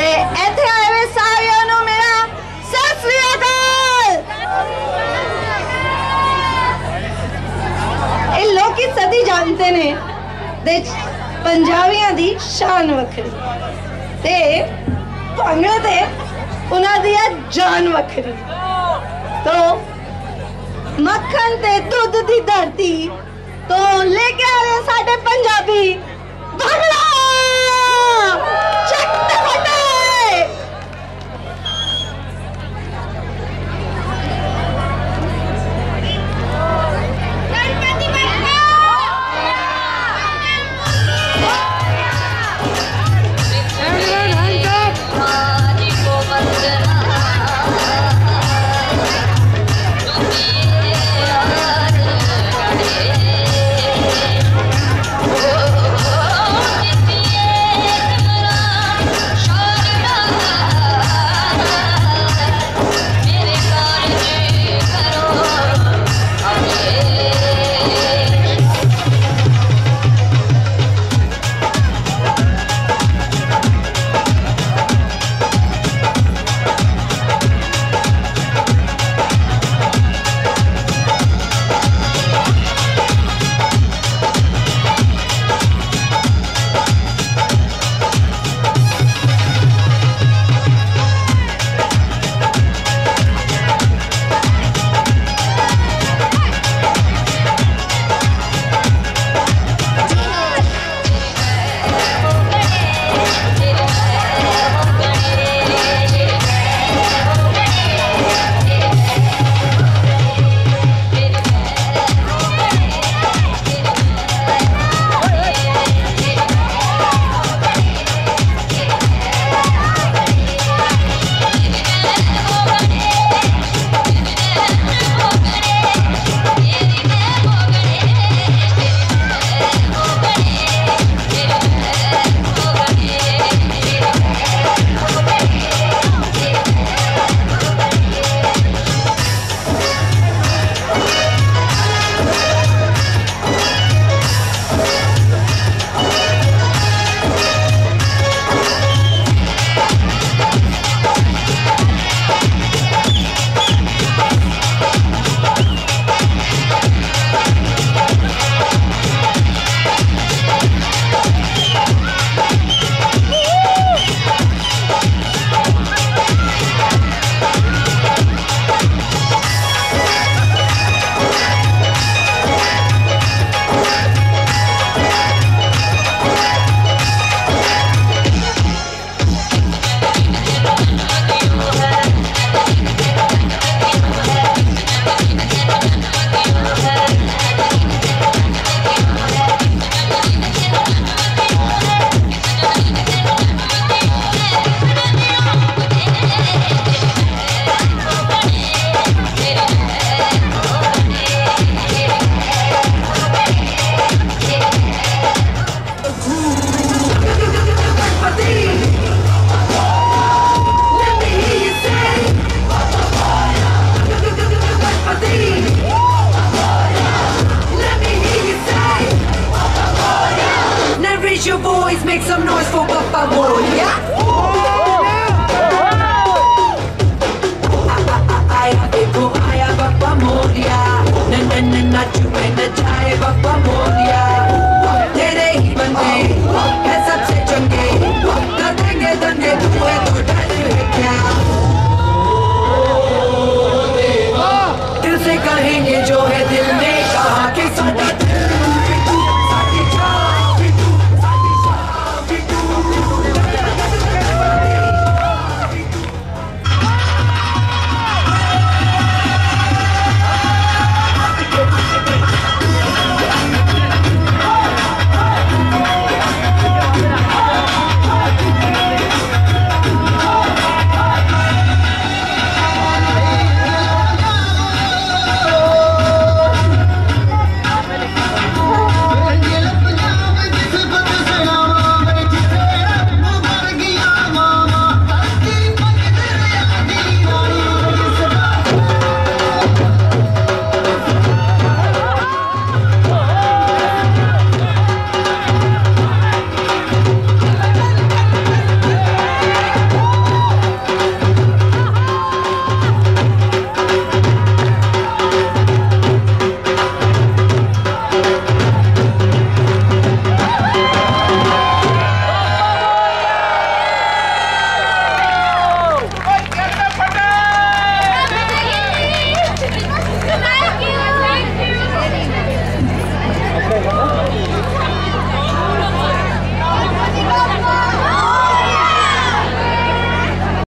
ਤੇ ਇੱਥੇ ਆਏ ਹੋਏ ਸਾਰਿਆਂ ਨੂੰ ਮੇਰਾ ਸਤਿ ਸ੍ਰੀ ਅਕਾਲ। ਇਹ ਲੋਕੀ ਸਦੀ ਜਾਣਦੇ ਨੇ ਦੇ ਪੰਜਾਬੀਆਂ ਦੀ ਸ਼ਾਨ ਵੱਖਰੀ ਤੇ ਭੰਗੜੇ ਤੇ ਉਹਨਾਂ ਦੀ ਹੈ ਜਾਨ ਵੱਖਰੀ। ਤੋ ਮੱਖਣ ਤੇ ਦੁੱਧ ਦੀ ਧਰਤੀ ਤੋਂ ਲੈ ਕੇ ਆ ਰਹੇ ਸਾਡੇ Punjabi. Bhangra always make some noise for